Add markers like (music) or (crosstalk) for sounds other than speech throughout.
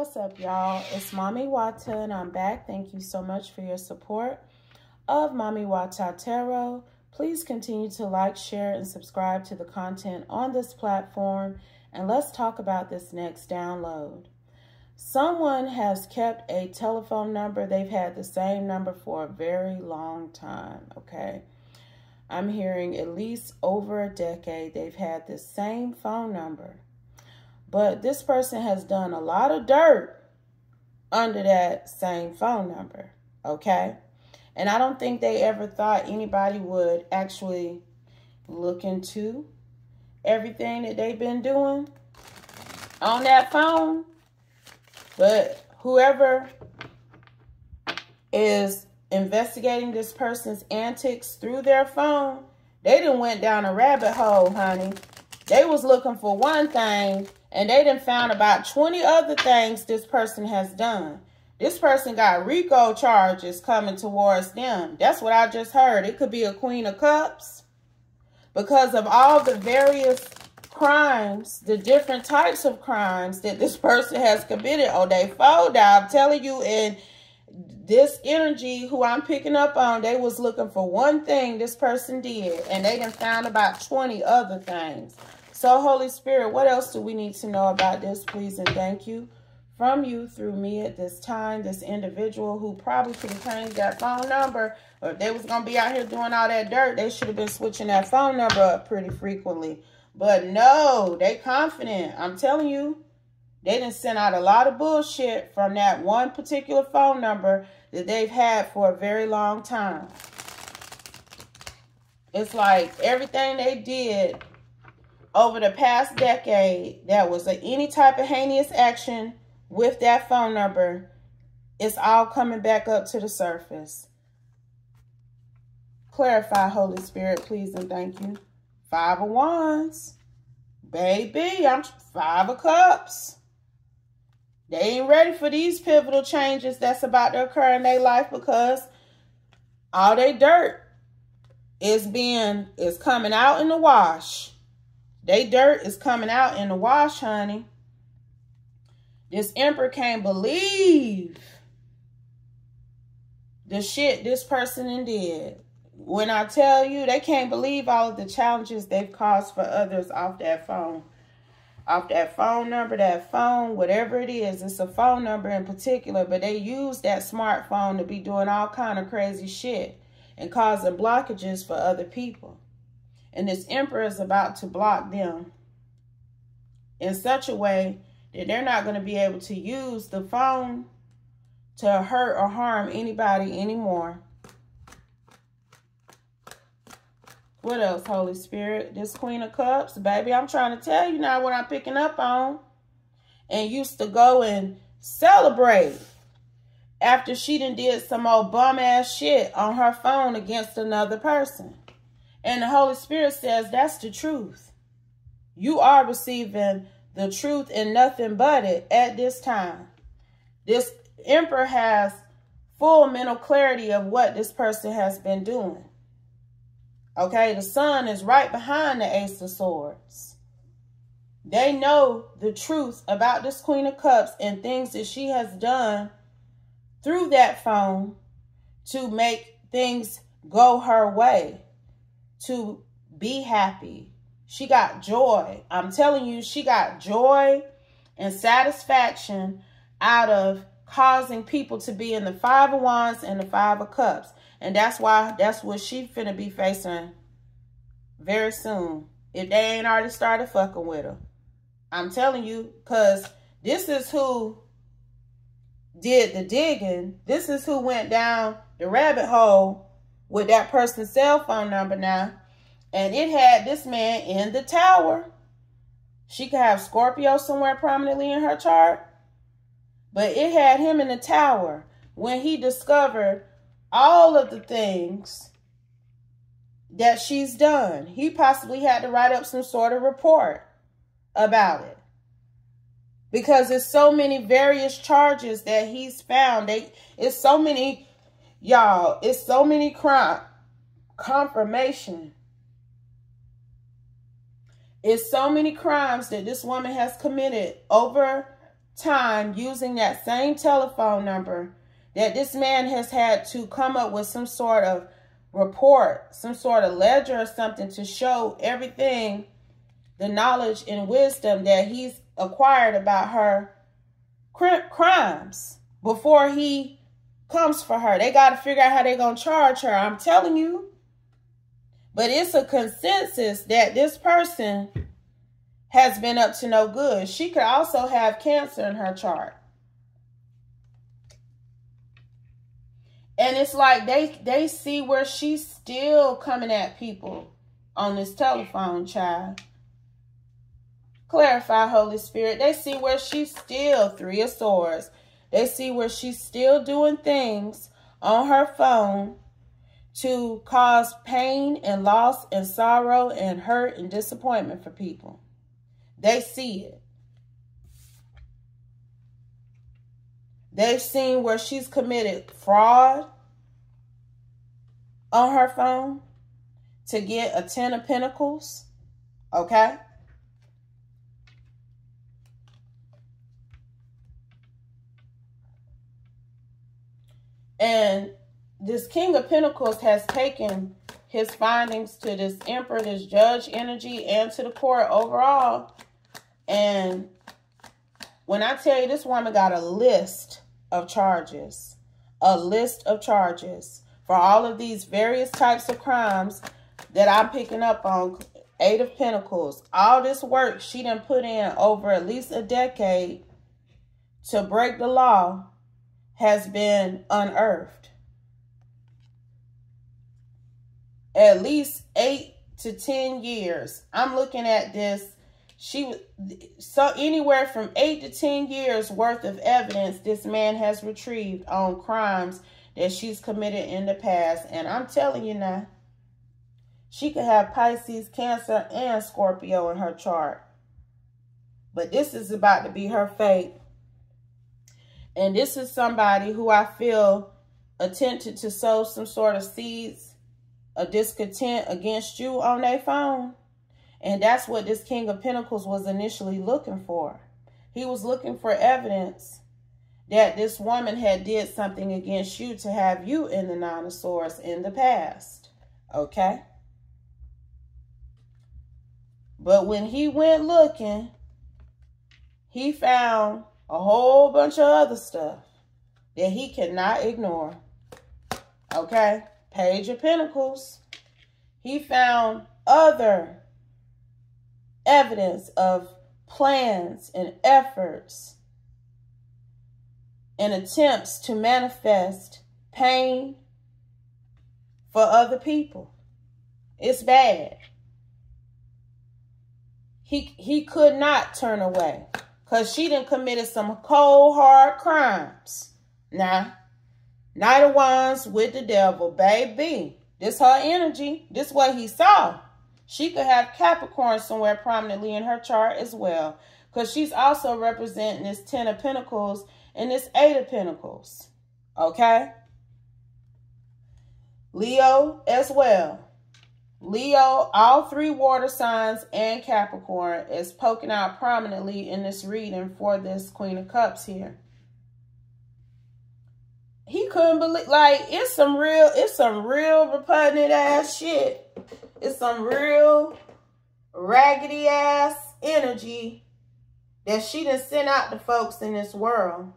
What's up, y'all? It's Mami Wata, and I'm back. Thank you so much for your support of Mami Wata Tarot. Please continue to like, share, and subscribe to the content on this platform. And let's talk about this next download. Someone has kept a telephone number. They've had the same number for a very long time, okay? I'm hearing at least over a decade they've had the same phone number. But this person has done a lot of dirt under that same phone number, okay? And I don't think they ever thought anybody would actually look into everything that they've been doing on that phone. But whoever is investigating this person's antics through their phone, they didn't went down a rabbit hole, honey. They was looking for one thing and they done found about 20 other things this person has done. This person got RICO charges coming towards them. That's what I just heard. It could be a Queen of Cups. Because of all the various crimes, the different types of crimes that this (laughs) person has committed. Oh, they fold out. I'm telling you, and this energy who I'm picking up on, they was looking for one thing this person did. And they done found about 20 other things. So, Holy Spirit, what else do we need to know about this, please, and thank you from you through me at this time, this individual who probably could have changed that phone number, or if they was going to be out here doing all that dirt, they should have been switching that phone number up pretty frequently. But no, they confident. I'm telling you, they didn't send out a lot of bullshit from that one particular phone number that they've had for a very long time. It's like everything they did over the past decade that was a, any type of heinous action with that phone number, it's all coming back up to the surface. Clarify, Holy Spirit, please and thank you. Five of Wands. Baby, I'm five of cups. They ain't ready for these pivotal changes that's about to occur in their life because all their dirt is being is coming out in the wash. They dirt is coming out in the wash, honey. This emperor can't believe the shit this person did. When I tell you, they can't believe all of the challenges they've caused for others off that phone. Off that phone number, that phone, whatever it is. It's a phone number in particular, but they use that smartphone to be doing all kind of crazy shit and causing blockages for other people. And this emperor is about to block them in such a way that they're not going to be able to use the phone to hurt or harm anybody anymore. What else, Holy Spirit? This Queen of Cups, baby, I'm trying to tell you now what I'm picking up on. And used to go and celebrate after she done did some old bum-ass shit on her phone against another person. And the Holy Spirit says that's the truth. You are receiving the truth and nothing but it at this time. This emperor has full mental clarity of what this person has been doing. Okay, the sun is right behind the ace of swords. They know the truth about this queen of cups and things that she has done through that phone to make things go her way to be happy. She got joy. I'm telling you, she got joy and satisfaction out of causing people to be in the five of wands and the five of cups. And that's why that's what she finna be facing very soon. If they ain't already started fucking with her. I'm telling you, because this is who did the digging. This is who went down the rabbit hole with that person's cell phone number now. And it had this man in the tower. She could have Scorpio somewhere prominently in her chart. But it had him in the tower when he discovered all of the things that she's done. He possibly had to write up some sort of report about it. Because there's so many various charges that he's found. They, it's so many Y'all, it's so many crime confirmation. It's so many crimes that this woman has committed over time using that same telephone number that this man has had to come up with some sort of report, some sort of ledger or something to show everything, the knowledge and wisdom that he's acquired about her crimes before he comes for her. They got to figure out how they're going to charge her. I'm telling you. But it's a consensus that this person has been up to no good. She could also have cancer in her chart. And it's like they they see where she's still coming at people on this telephone, child. Clarify, Holy Spirit. They see where she's still three of swords. They see where she's still doing things on her phone to cause pain and loss and sorrow and hurt and disappointment for people. They see it. They've seen where she's committed fraud on her phone to get a Ten of Pentacles. Okay? And this King of Pentacles has taken his findings to this Emperor, this Judge energy, and to the court overall. And when I tell you this woman got a list of charges, a list of charges for all of these various types of crimes that I'm picking up on, Eight of Pentacles, all this work she done put in over at least a decade to break the law has been unearthed. At least eight to 10 years. I'm looking at this. She so anywhere from eight to 10 years worth of evidence this man has retrieved on crimes that she's committed in the past. And I'm telling you now, she could have Pisces, Cancer, and Scorpio in her chart. But this is about to be her fate. And this is somebody who I feel attempted to sow some sort of seeds of discontent against you on their phone. And that's what this King of Pentacles was initially looking for. He was looking for evidence that this woman had did something against you to have you in the Nine of Swords in the past. Okay? But when he went looking, he found a whole bunch of other stuff that he cannot ignore. Okay? Page of Pentacles. He found other evidence of plans and efforts and attempts to manifest pain for other people. It's bad. He, he could not turn away. Because she done committed some cold, hard crimes. Now, Knight of Wands with the devil, baby. This her energy. This what he saw. She could have Capricorn somewhere prominently in her chart as well. Because she's also representing this Ten of Pentacles and this Eight of Pentacles. Okay? Leo as well. Leo, all three water signs and Capricorn is poking out prominently in this reading for this Queen of Cups here. He couldn't believe, like, it's some real, it's some real repugnant ass shit. It's some real raggedy ass energy that she done sent out to folks in this world.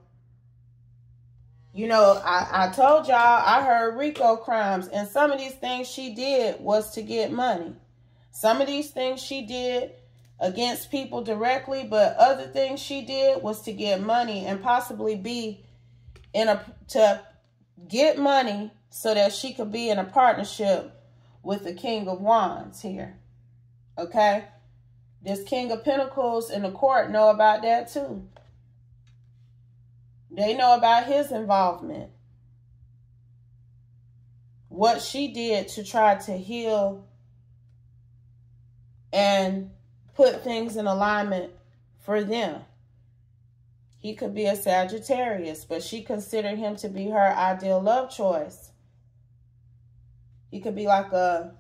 You know, I, I told y'all I heard RICO crimes, and some of these things she did was to get money. Some of these things she did against people directly, but other things she did was to get money and possibly be in a to get money so that she could be in a partnership with the King of Wands here. Okay? This King of Pentacles in the court know about that too. They know about his involvement. What she did to try to heal and put things in alignment for them. He could be a Sagittarius, but she considered him to be her ideal love choice. He could be like a,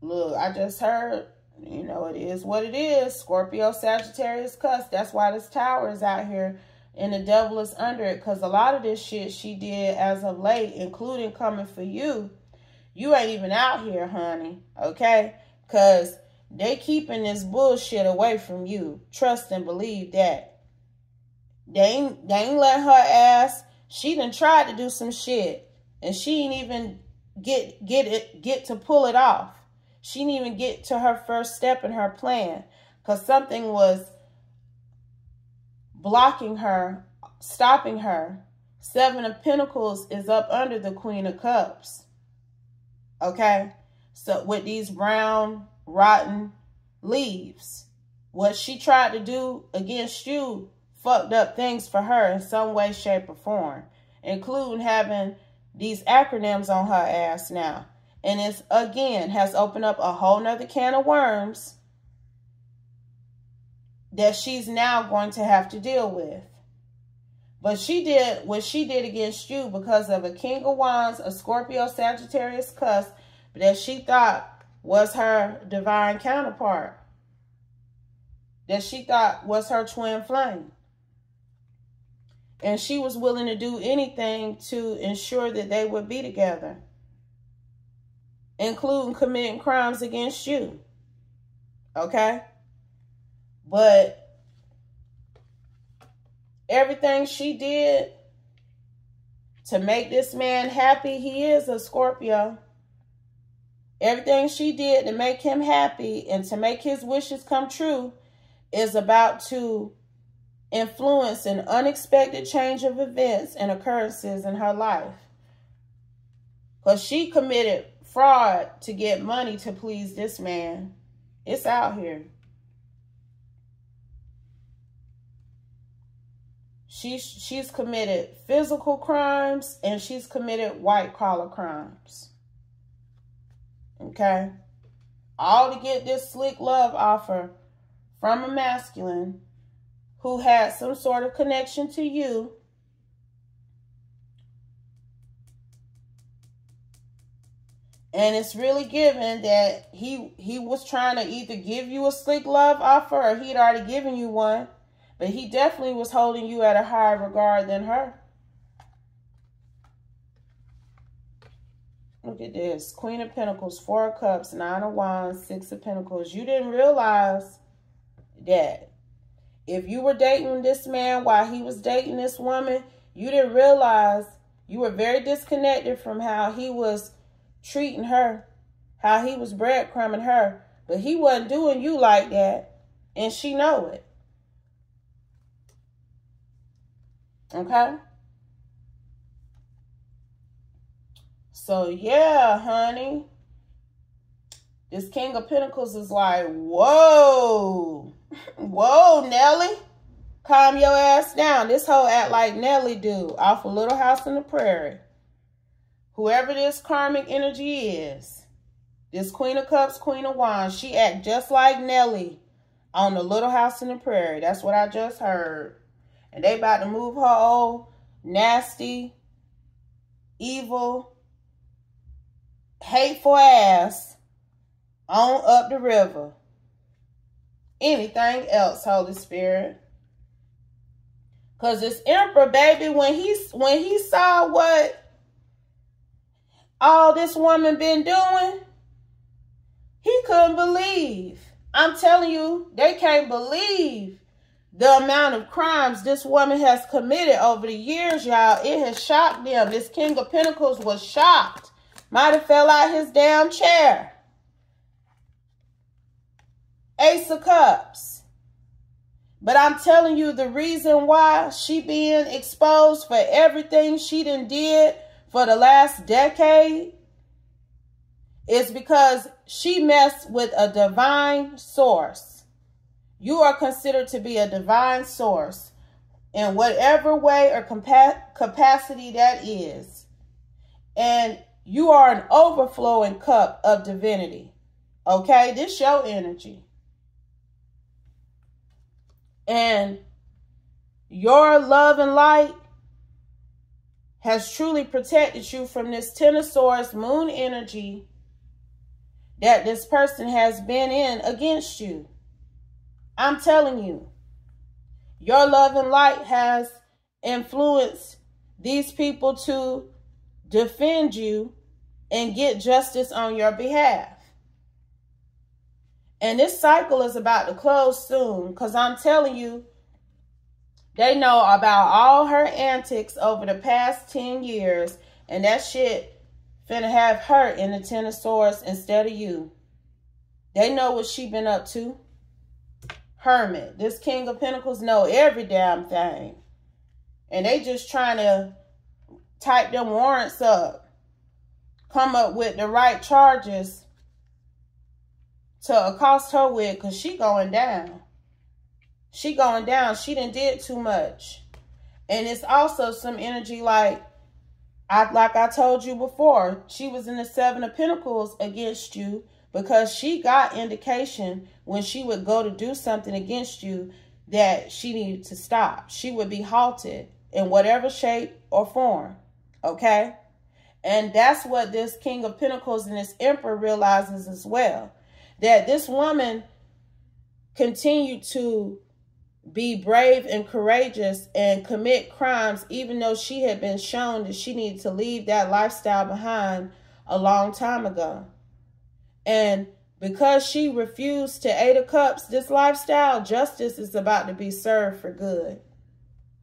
look, I just heard, you know, it is what it is. Scorpio, Sagittarius, cusp. That's why this tower is out here and the devil is under it because a lot of this shit she did as of late, including coming for you, you ain't even out here, honey. Okay? Because they keeping this bullshit away from you. Trust and believe that. They ain't, they ain't let her ass. She done tried to do some shit. And she ain't even get get it get to pull it off. She didn't even get to her first step in her plan. Because something was blocking her, stopping her. Seven of Pentacles is up under the Queen of Cups. Okay? So with these brown, rotten leaves, what she tried to do against you fucked up things for her in some way, shape, or form, including having these acronyms on her ass now. And it's, again, has opened up a whole nother can of worms that she's now going to have to deal with. But she did what she did against you because of a King of Wands, a Scorpio Sagittarius cusp that she thought was her divine counterpart. That she thought was her twin flame. And she was willing to do anything to ensure that they would be together. Including committing crimes against you. Okay? But everything she did to make this man happy, he is a Scorpio. Everything she did to make him happy and to make his wishes come true is about to influence an unexpected change of events and occurrences in her life. Because she committed fraud to get money to please this man. It's out here. She's she's committed physical crimes and she's committed white collar crimes. Okay? All to get this slick love offer from a masculine who had some sort of connection to you. And it's really given that he he was trying to either give you a slick love offer or he'd already given you one. But he definitely was holding you at a higher regard than her. Look at this. Queen of Pentacles, Four of Cups, Nine of Wands, Six of Pentacles. You didn't realize that if you were dating this man while he was dating this woman, you didn't realize you were very disconnected from how he was treating her, how he was breadcrumbing her. But he wasn't doing you like that, and she know it. Okay? So, yeah, honey. This King of Pentacles is like, whoa. Whoa, Nelly. Calm your ass down. This whole act like Nellie do off a Little House on the Prairie. Whoever this karmic energy is, this Queen of Cups, Queen of Wands, she act just like Nellie on the Little House in the Prairie. That's what I just heard. And they about to move her old, nasty, evil, hateful ass on up the river. Anything else, Holy Spirit. Cause this emperor, baby, when he when he saw what all this woman been doing, he couldn't believe. I'm telling you, they can't believe the amount of crimes this woman has committed over the years, y'all. It has shocked them. This King of Pentacles was shocked. Might have fell out his damn chair. Ace of Cups. But I'm telling you the reason why she being exposed for everything she done did for the last decade is because she messed with a divine source. You are considered to be a divine source in whatever way or capacity that is. And you are an overflowing cup of divinity. Okay? This your energy. And your love and light has truly protected you from this Swords moon energy that this person has been in against you. I'm telling you, your love and light has influenced these people to defend you and get justice on your behalf. And this cycle is about to close soon because I'm telling you, they know about all her antics over the past 10 years. And that shit finna have her in the Ten of Swords instead of you. They know what she been up to. Hermit. This King of Pentacles know every damn thing. And they just trying to type them warrants up. Come up with the right charges to accost her with because she going down. She going down. She didn't did too much. And it's also some energy like, I like I told you before, she was in the Seven of Pentacles against you because she got indication when she would go to do something against you that she needed to stop. She would be halted in whatever shape or form. Okay? And that's what this King of Pentacles and this Emperor realizes as well. That this woman continued to be brave and courageous and commit crimes even though she had been shown that she needed to leave that lifestyle behind a long time ago. And because she refused to Eight of Cups, this lifestyle, justice is about to be served for good.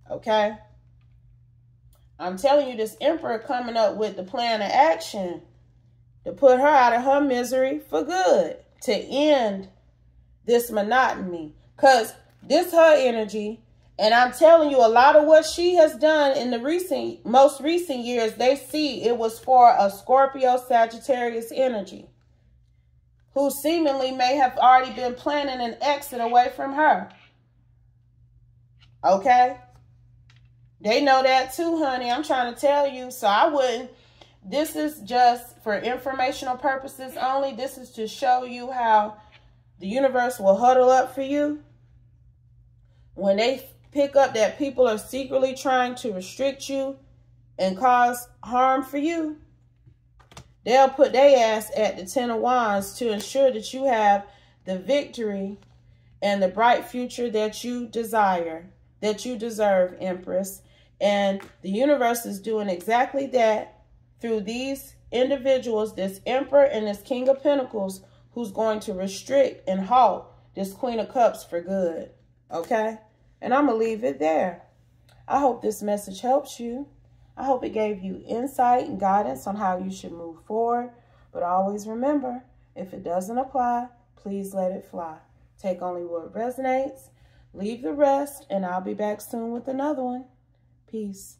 Okay? I'm telling you, this emperor coming up with the plan of action to put her out of her misery for good, to end this monotony. Because this her energy, and I'm telling you, a lot of what she has done in the recent, most recent years, they see it was for a Scorpio Sagittarius energy who seemingly may have already been planning an exit away from her. Okay? They know that too, honey. I'm trying to tell you. So I wouldn't. This is just for informational purposes only. This is to show you how the universe will huddle up for you. When they pick up that people are secretly trying to restrict you and cause harm for you, They'll put their ass at the Ten of Wands to ensure that you have the victory and the bright future that you desire, that you deserve, Empress. And the universe is doing exactly that through these individuals, this Emperor and this King of Pentacles, who's going to restrict and halt this Queen of Cups for good. Okay? And I'm going to leave it there. I hope this message helps you. I hope it gave you insight and guidance on how you should move forward. But always remember, if it doesn't apply, please let it fly. Take only what resonates, leave the rest, and I'll be back soon with another one. Peace.